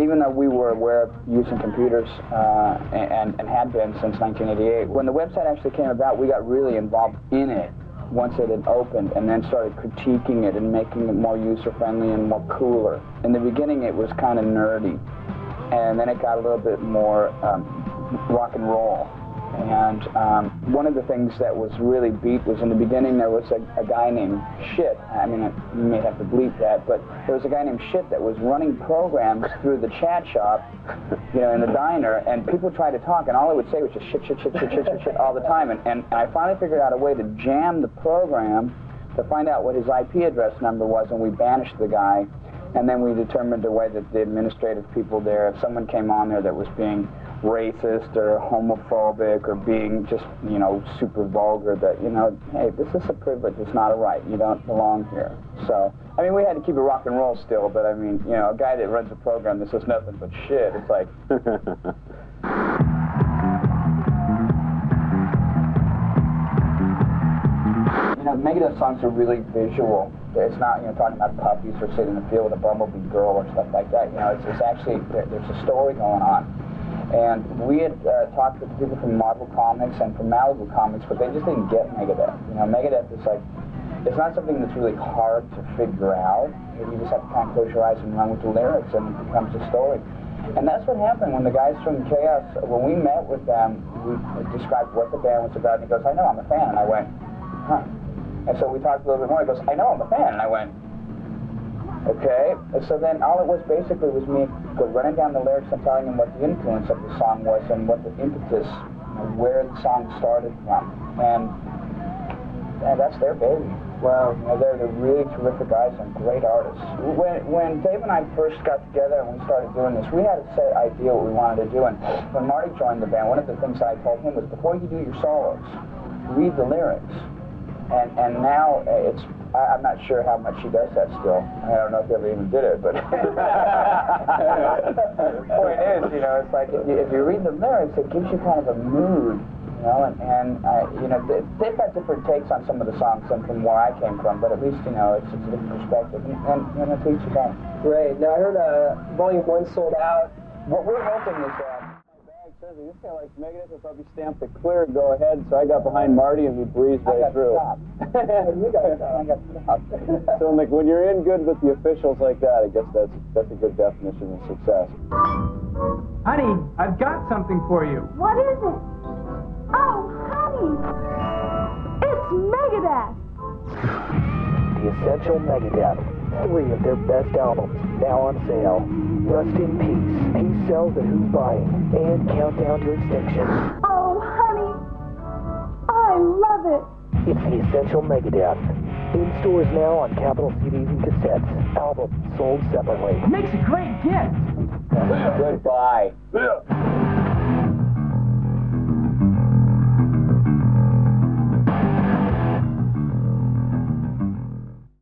even though we were aware of using computers uh, and, and had been since 1988, when the website actually came about, we got really involved in it once it had opened and then started critiquing it and making it more user-friendly and more cooler. In the beginning, it was kind of nerdy, and then it got a little bit more um, rock and roll. And um, one of the things that was really beat was in the beginning there was a, a guy named Shit. I mean, you may have to bleep that, but there was a guy named Shit that was running programs through the chat shop, you know, in the diner, and people tried to talk, and all it would say was just shit, shit, shit, shit, shit, shit, shit all the time. And, and I finally figured out a way to jam the program to find out what his IP address number was, and we banished the guy. And then we determined a way that the administrative people there, if someone came on there that was being racist or homophobic or being just, you know, super vulgar that, you know, hey, this is a privilege, it's not a right, you don't belong here. So, I mean, we had to keep it rock and roll still, but I mean, you know, a guy that runs a program that says nothing but shit, it's like... Megadeth songs are really visual. It's not, you know, talking about puppies or sitting in the field with a bumblebee girl or stuff like that. You know, it's, it's actually, there, there's a story going on. And we had uh, talked with people from Marvel Comics and from Malibu Comics, but they just didn't get Megadeth. You know, Megadeth is like, it's not something that's really hard to figure out. You just have to kind of close your eyes and run with the lyrics, and it becomes a story. And that's what happened when the guys from Chaos, when we met with them, we described what the band was about, and he goes, I know, I'm a fan. And I went, huh. And so we talked a little bit more. He goes, I know, I'm a fan. And I went, Okay, And so then all it was basically was me go running down the lyrics and telling him what the influence of the song was and what the impetus, you know, where the song started from. And, and that's their baby. Well, you know, they're, they're really terrific guys and great artists. When, when Dave and I first got together and we started doing this, we had a set idea what we wanted to do. And when Marty joined the band, one of the things I told him was before you do your solos, read the lyrics. And, and now it's I, am not sure how much she does that still. I don't know if you ever even did it, but point is, you know, it's like if you, if you read the lyrics, it gives you kind of a mood, you know, and, and uh, you know, they've got different takes on some of the songs than from where I came from, but at least, you know, it's, it's a different perspective, and, and know, to each his own. Great. Now, I heard uh, Volume 1 sold out. What we're hoping is that Jersey. This guy likes Megadeth. If probably stamped it clear, go ahead. So I got behind Marty and we breezed right through. you got stopped. I got stopped. so like when you're in good with the officials like that, I guess that's that's a good definition of success. Honey, I've got something for you. What is it? Oh, honey, it's Megadeth. the Essential Megadeth three of their best albums now on sale. Rust in Peace, Peace Sells the who's Buying, and Countdown to Extinction. Oh, honey, I love it. It's the Essential Megadeth. In stores now on Capitol CDs and cassettes. Album sold separately. Makes a great gift. Goodbye.